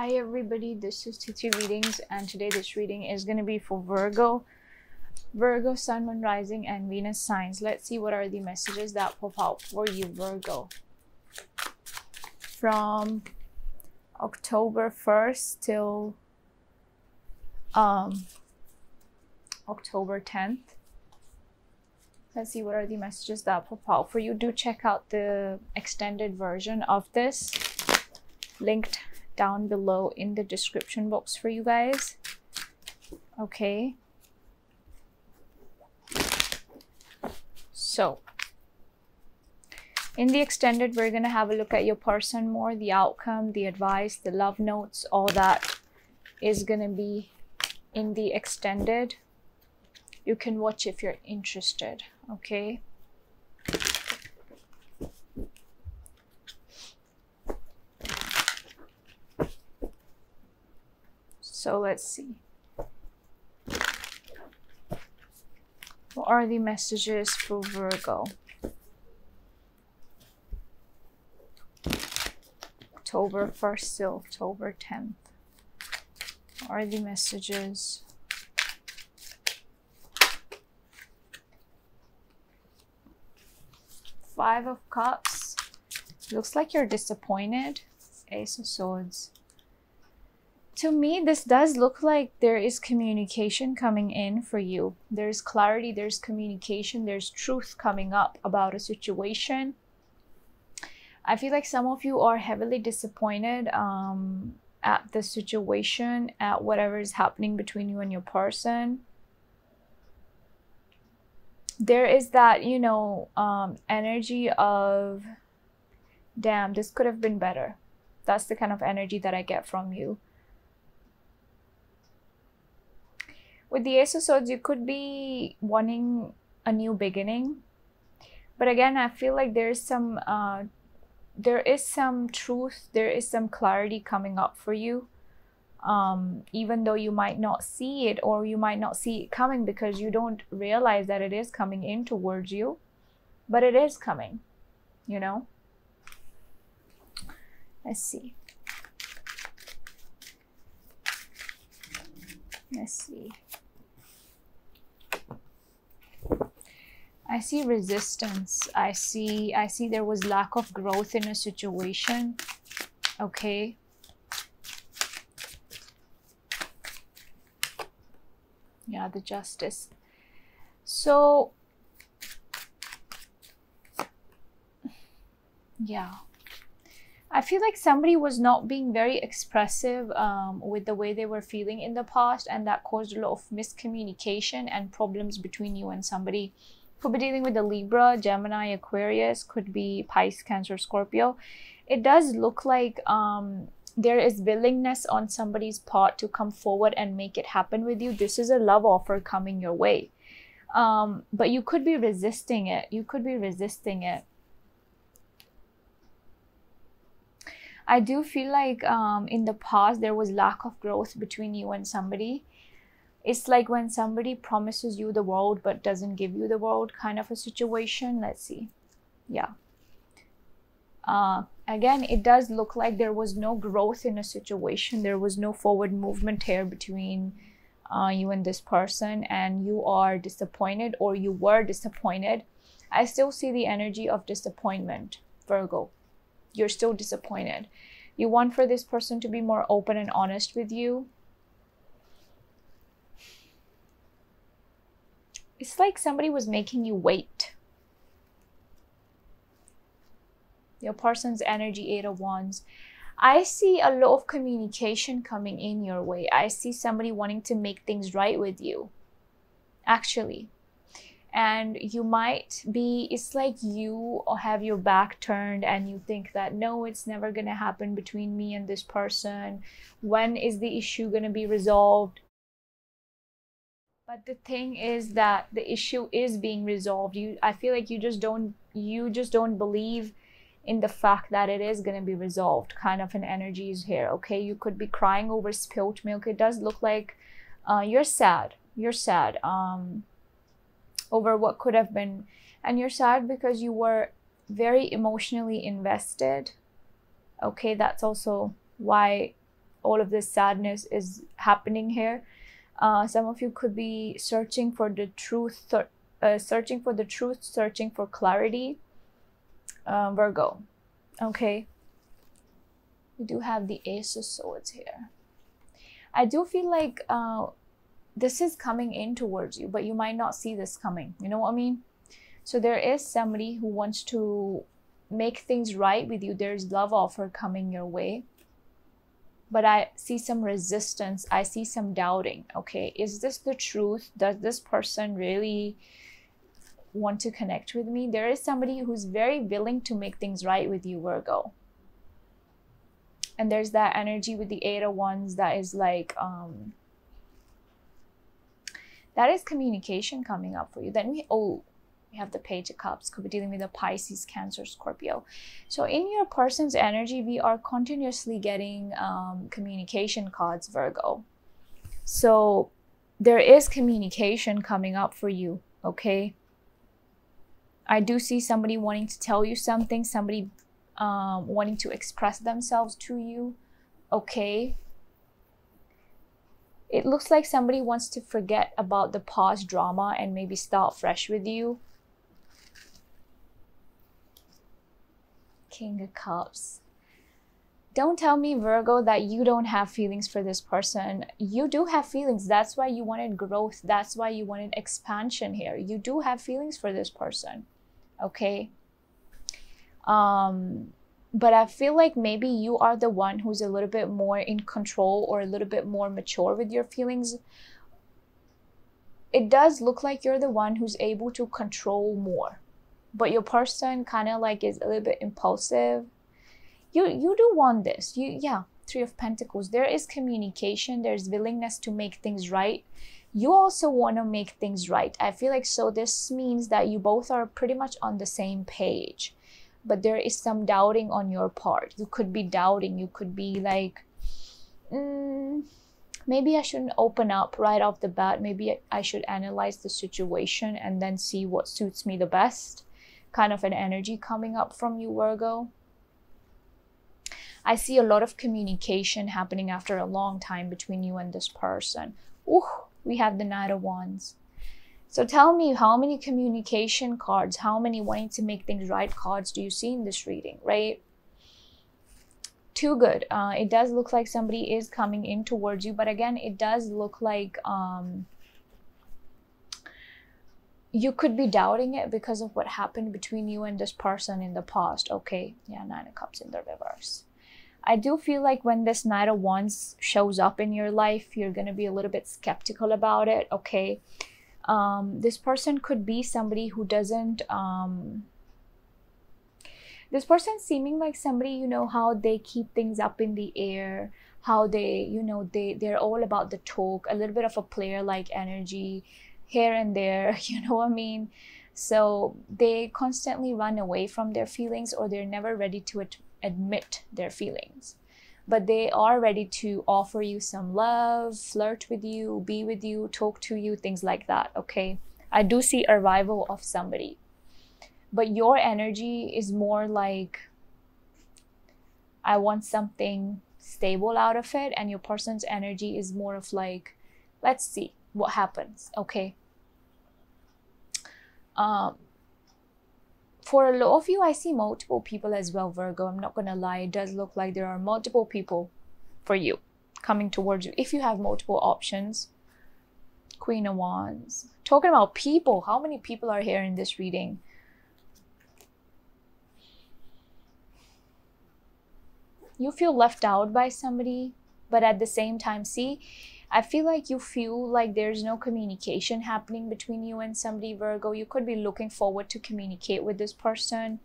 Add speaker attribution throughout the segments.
Speaker 1: Hi everybody, this is 33 Readings and today this reading is going to be for Virgo. Virgo, Sun, Moon, Rising and Venus signs. Let's see what are the messages that pop out for you, Virgo. From October 1st till um, October 10th. Let's see what are the messages that pop out for you. Do check out the extended version of this linked down below in the description box for you guys. Okay. So, in the extended, we're going to have a look at your person more, the outcome, the advice, the love notes, all that is going to be in the extended. You can watch if you're interested, okay? So let's see. What are the messages for Virgo? October 1st to October 10th. What are the messages? Five of Cups. Looks like you're disappointed. Ace of Swords to me, this does look like there is communication coming in for you. There's clarity, there's communication, there's truth coming up about a situation. I feel like some of you are heavily disappointed um, at the situation, at whatever is happening between you and your person. There is that, you know, um, energy of, damn, this could have been better. That's the kind of energy that I get from you with the Ace of Swords, you could be wanting a new beginning. But again, I feel like there's some uh, there is some truth, there is some clarity coming up for you. Um, even though you might not see it or you might not see it coming because you don't realize that it is coming in towards you, but it is coming, you know. Let's see. Let's see. I see resistance. I see I see there was lack of growth in a situation. Okay. Yeah, the justice. So yeah. I feel like somebody was not being very expressive um, with the way they were feeling in the past, and that caused a lot of miscommunication and problems between you and somebody could be dealing with the Libra, Gemini, Aquarius, could be Pisces, Cancer, Scorpio. It does look like um, there is willingness on somebody's part to come forward and make it happen with you. This is a love offer coming your way. Um, but you could be resisting it. You could be resisting it. I do feel like um, in the past there was lack of growth between you and somebody it's like when somebody promises you the world but doesn't give you the world kind of a situation let's see. Yeah. Uh, again it does look like there was no growth in a situation. There was no forward movement here between uh, you and this person and you are disappointed or you were disappointed. I still see the energy of disappointment virgo. You're still disappointed. You want for this person to be more open and honest with you It's like somebody was making you wait. Your person's energy, Eight of Wands. I see a lot of communication coming in your way. I see somebody wanting to make things right with you, actually. And you might be, it's like you have your back turned and you think that no, it's never going to happen between me and this person. When is the issue going to be resolved? But the thing is that the issue is being resolved. You i feel like you just don't you just don't believe in the fact that it is going to be resolved. Kind of an energy is here. Okay you could be crying over spilt milk. It does look like uh, you're sad. You're sad um, over what could have been. And you're sad because you were very emotionally invested. Okay that's also why all of this sadness is happening here. Uh, some of you could be searching for the truth, uh, searching for the truth, searching for clarity. Uh, Virgo, okay. We do have the Ace of Swords here. I do feel like uh, this is coming in towards you, but you might not see this coming. You know what I mean? So there is somebody who wants to make things right with you. There's love offer coming your way. But I see some resistance. I see some doubting. Okay, is this the truth? Does this person really want to connect with me? There is somebody who's very willing to make things right with you, Virgo. And there's that energy with the Eight of Wands that is like, um, that is communication coming up for you. Then we, oh, we have the page of cups could be dealing with a pisces cancer scorpio. So in your person's energy we are continuously getting um, communication cards virgo. So there is communication coming up for you okay? I do see somebody wanting to tell you something somebody um, wanting to express themselves to you okay? It looks like somebody wants to forget about the past drama and maybe start fresh with you King of Cups. Don't tell me, Virgo, that you don't have feelings for this person. You do have feelings. That's why you wanted growth. That's why you wanted expansion here. You do have feelings for this person. Okay? Um, but I feel like maybe you are the one who's a little bit more in control or a little bit more mature with your feelings. It does look like you're the one who's able to control more but your person kind of like is a little bit impulsive. You you do want this. You yeah three of pentacles. There is communication. There's willingness to make things right. You also want to make things right. I feel like so this means that you both are pretty much on the same page but there is some doubting on your part. You could be doubting. You could be like mm, maybe i shouldn't open up right off the bat. Maybe i should analyze the situation and then see what suits me the best kind of an energy coming up from you, Virgo. I see a lot of communication happening after a long time between you and this person. Ooh, we have the Knight of Wands. So tell me how many communication cards, how many wanting to make things right cards do you see in this reading, right? Too good. Uh, it does look like somebody is coming in towards you, but again, it does look like um, you could be doubting it because of what happened between you and this person in the past. Okay, yeah, Nine of Cups in the reverse. I do feel like when this Knight of Wands shows up in your life, you're going to be a little bit skeptical about it. Okay. Um, this person could be somebody who doesn't. Um, this person seeming like somebody, you know, how they keep things up in the air, how they, you know, they, they're all about the talk, a little bit of a player like energy here and there, you know what I mean? So they constantly run away from their feelings or they're never ready to ad- admit their feelings. But they are ready to offer you some love, flirt with you, be with you, talk to you, things like that, okay? I do see arrival of somebody. But your energy is more like I want something stable out of it, and your person's energy is more of like, let's see what happens, okay? Um, for a lot of you, I see multiple people as well, Virgo. I'm not gonna lie, it does look like there are multiple people for you coming towards you if you have multiple options. Queen of Wands. Talking about people, how many people are here in this reading? You feel left out by somebody, but at the same time, see, I feel like you feel like there's no communication happening between you and somebody, Virgo. You could be looking forward to communicate with this person.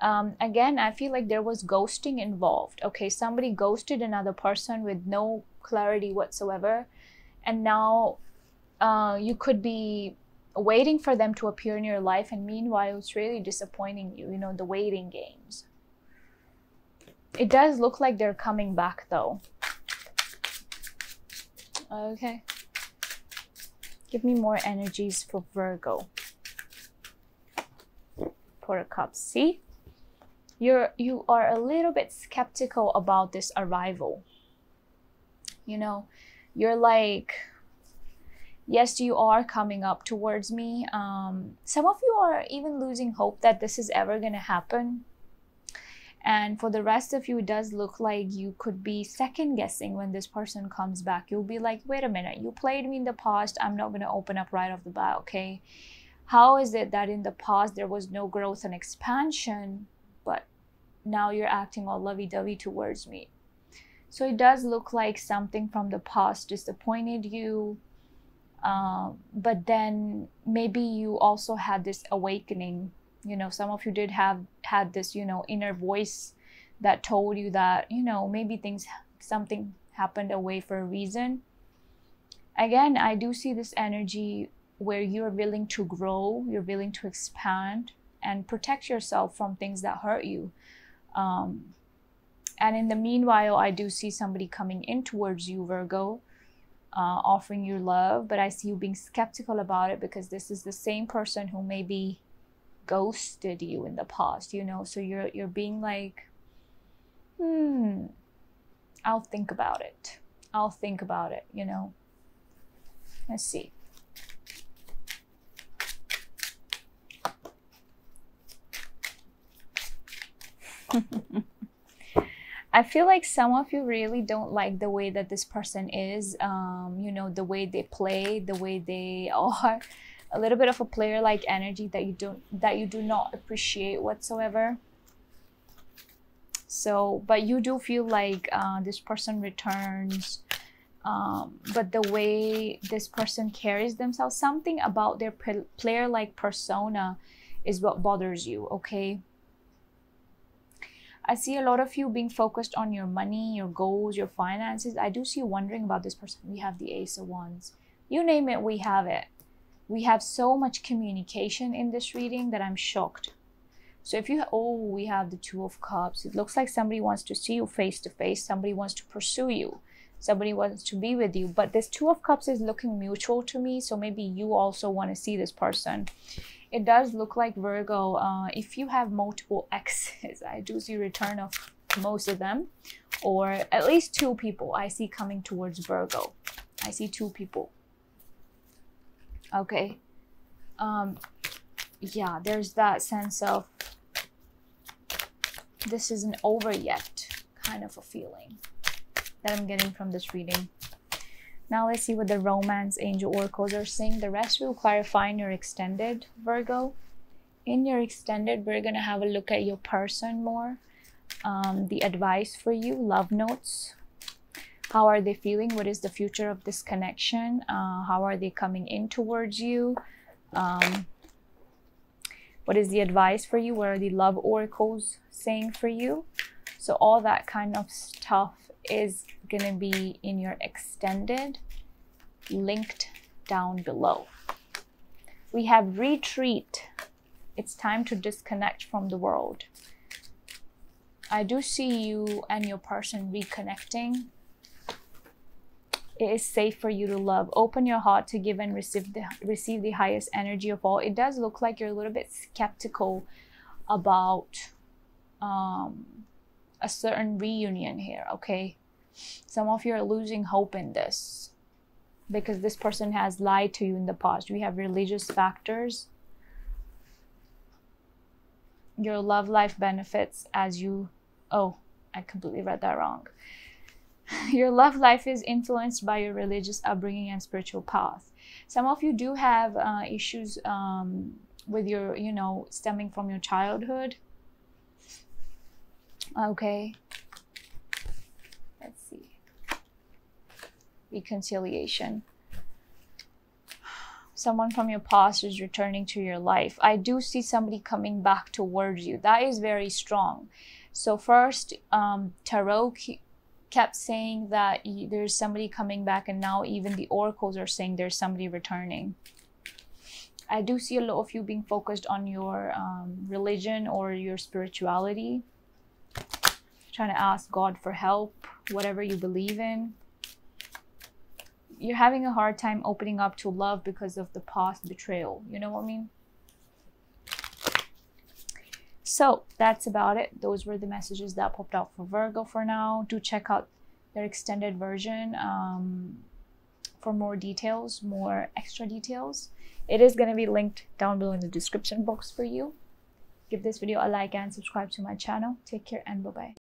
Speaker 1: Um, again, I feel like there was ghosting involved. Okay, somebody ghosted another person with no clarity whatsoever. And now uh, you could be waiting for them to appear in your life. And meanwhile, it's really disappointing you, you know, the waiting games. It does look like they're coming back though. Okay. Give me more energies for Virgo. Four of Cups. See? You're you are a little bit skeptical about this arrival. You know, you're like, yes, you are coming up towards me. Um, some of you are even losing hope that this is ever going to happen. And for the rest of you, it does look like you could be second guessing when this person comes back. You'll be like, wait a minute, you played me in the past. I'm not going to open up right off the bat, okay? How is it that in the past there was no growth and expansion, but now you're acting all lovey dovey towards me? So it does look like something from the past disappointed you. Um, but then maybe you also had this awakening you know some of you did have had this you know inner voice that told you that you know maybe things something happened away for a reason. Again i do see this energy where you're willing to grow you're willing to expand and protect yourself from things that hurt you. Um, and in the meanwhile i do see somebody coming in towards you virgo uh, offering you love but i see you being skeptical about it because this is the same person who maybe ghosted you in the past you know? So you're you're being like hmm i'll think about it. I'll think about it you know? Let's see. I feel like some of you really don't like the way that this person is, um, you know, the way they play, the way they are a little bit of a player like energy that you don't that you do not appreciate whatsoever so but you do feel like uh, this person returns um, but the way this person carries themselves something about their player like persona is what bothers you okay I see a lot of you being focused on your money, your goals, your finances. I do see you wondering about this person. We have the Ace of Wands. You name it, we have it we have so much communication in this reading that I'm shocked. So if you, oh, we have the Two of Cups. It looks like somebody wants to see you face to face. Somebody wants to pursue you. Somebody wants to be with you. But this Two of Cups is looking mutual to me. So maybe you also want to see this person. It does look like Virgo. Uh, if you have multiple exes, I do see return of most of them. Or at least two people I see coming towards Virgo. I see two people okay. Um yeah there's that sense of this isn't over yet kind of a feeling that i'm getting from this reading. Now let's see what the romance angel oracles are saying. The rest will clarify in your extended virgo. In your extended we're going to have a look at your person more. Um, the advice for you love notes how are they feeling? What is the future of this connection? Uh, how are they coming in towards you? Um, what is the advice for you? What are the love oracles saying for you? So all that kind of stuff is going to be in your extended linked down below. We have retreat. It's time to disconnect from the world. I do see you and your person reconnecting it is safe for you to love. Open your heart to give and receive the receive the highest energy of all. It does look like you're a little bit skeptical about um, a certain reunion here. Okay, some of you are losing hope in this because this person has lied to you in the past. We have religious factors. Your love life benefits as you. Oh, I completely read that wrong your love life is influenced by your religious upbringing and spiritual path. Some of you do have uh, issues um, with your, you know, stemming from your childhood. Okay. Let's see. Reconciliation. Someone from your past is returning to your life. I do see somebody coming back towards you. That is very strong. So first, um, tarot kept saying that there's somebody coming back, and now even the oracles are saying there's somebody returning. I do see a lot of you being focused on your um, religion or your spirituality, trying to ask God for help, whatever you believe in. You're having a hard time opening up to love because of the past betrayal. You know what I mean? So that's about it. Those were the messages that popped out for Virgo for now. Do check out their extended version um, for more details, more extra details. It is going to be linked down below in the description box for you. Give this video a like and subscribe to my channel. Take care and bye bye.